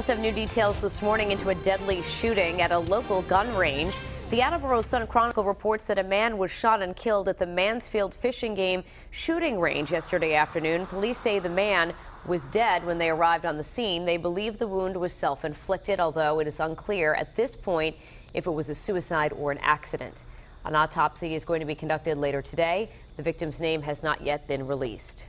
also have new details this morning into a deadly shooting at a local gun range. The Attleboro Sun Chronicle reports that a man was shot and killed at the Mansfield Fish and Game shooting range yesterday afternoon. Police say the man was dead when they arrived on the scene. They believe the wound was self-inflicted, although it is unclear at this point if it was a suicide or an accident. An autopsy is going to be conducted later today. The victim's name has not yet been released.